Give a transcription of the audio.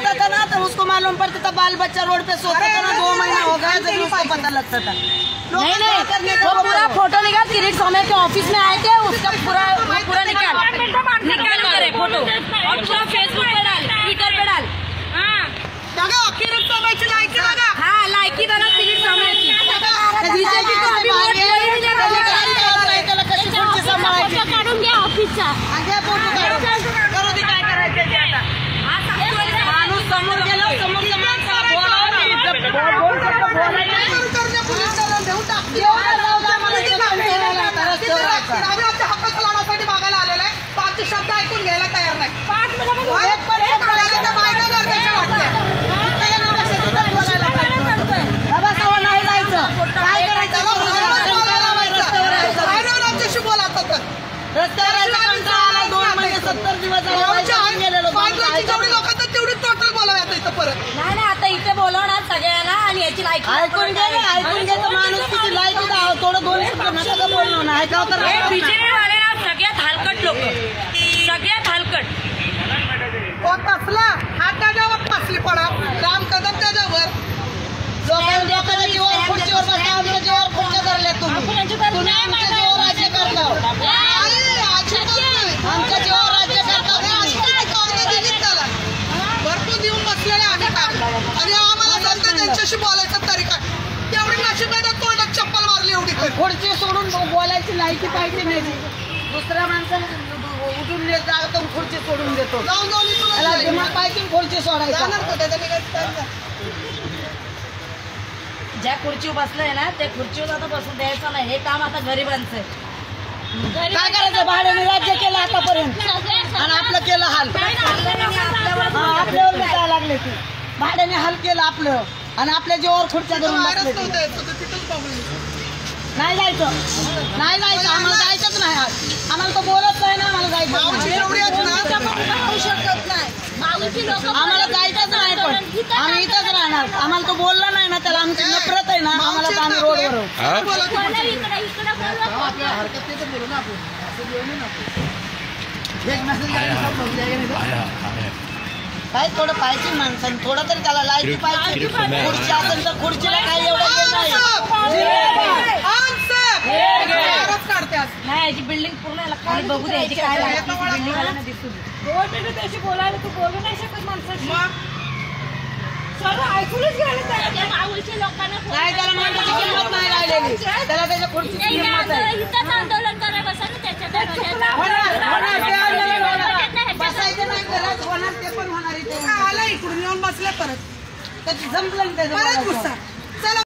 होता था ना तो उसको मालूम पड़ता था बाल बच्चा रोड पे सोता था ना दो महीना हो गया जब उसको पता लगता था। नहीं नहीं वो पूरा फ़ोटो निकाल किरीट स्वामी के ऑफ़िस में आए थे उसका पूरा पूरा निकाल। ऐकून लोक आहेत तेवढी टोटल बोलावे आता इथं परत. नाही नाही आता इथे बोलवणार सगळ्यांना आणि याची लायकी ऐकून घे ना, ऐकून घे तर माणूस किती थोडं दोन नका का बोलणं ना ऐकावं तर वाले सगळ्यात हलकट लोक. सगळ्यात हलकट. तो कसला हा त्याच्यावर कसली पडा राम कदम त्याच्यावर लोकांना लोकांच्या जीवावर खुर्चीवर बसा, आमच्या जीवावर खुर्च्या धरल्या तुम्ही. तुम्ही आमच्या जीवावर राज्य करता. आई, आजी बोलतोय. आमच्या जीवावर राज्य करता आणि तुम्ही. आजी काय कागद दिलीत त्याला. भरपूर देऊन बसलेले आम्ही कागद. आणि आम्हाला त्यांच्याशी बोलायचा तरीका तेवढी नशिबाने तोंडात चप्पल मारली एवढी. तरी. खुर्ची सोडून बोलायची लायकी पाहिजे नाही. दुसऱ्या माणसाने उठून जातो खुर्ची सोडून देतो. त्याला. दिमाग पाहिजे खुर्ची सोडायचा. तो. ज्या खुर्चीवर बसलंय ना त्या खुर्चीवर आता बसून द्यायचं नाही. हे काम आता गरिबांचं आहे. काय करायचं? भाड्याने राज्य केलं आतापर्यंत. आणि आपलं केलं हाल. हा, आपल्यावर लागले ती. भाड्याने हाल केलं आपलं. आणि आपल्या जीवावर खुर्च्या धरून बसले ते. तर. नाही जायचं. नाही जायचं. आम्हाला जायचंच नाही आज. आम्हाला तो बोलत नाही ना आम्हाला जायचं ना, आम्हाला जायचंच नाही. पण आम्ही इथंच राहणार. आम्हाला तो बोलला नाही ना त्याला आमची नफरत आहे ना. आम्हाला तर आम्ही रोडवर. आहोत. हा? बोला की इकडे? इकडे इकडे काय थोडं पाहिजे माणसाने थोडं तरी त्याला लायकी पाहिजे. खुर्ची असेल तर खुर्चीला काही एवढं बिल्डिंग पूर्ण बघू द्यायची काय बिल्डिंग वाल्यांना दिसू दे. मग? नाही त्याला माणसाची किंमत नाही राहिलेली. त्याला त्याच्या आंदोलन करा बसा ना त्याच्या होणार होणार ते आंदोलन होणार बसायचं नाही घरात होणार ते पण होणार इथे आला इकडून येऊन बसले परत. त्याचं परत. गुस्सा चला.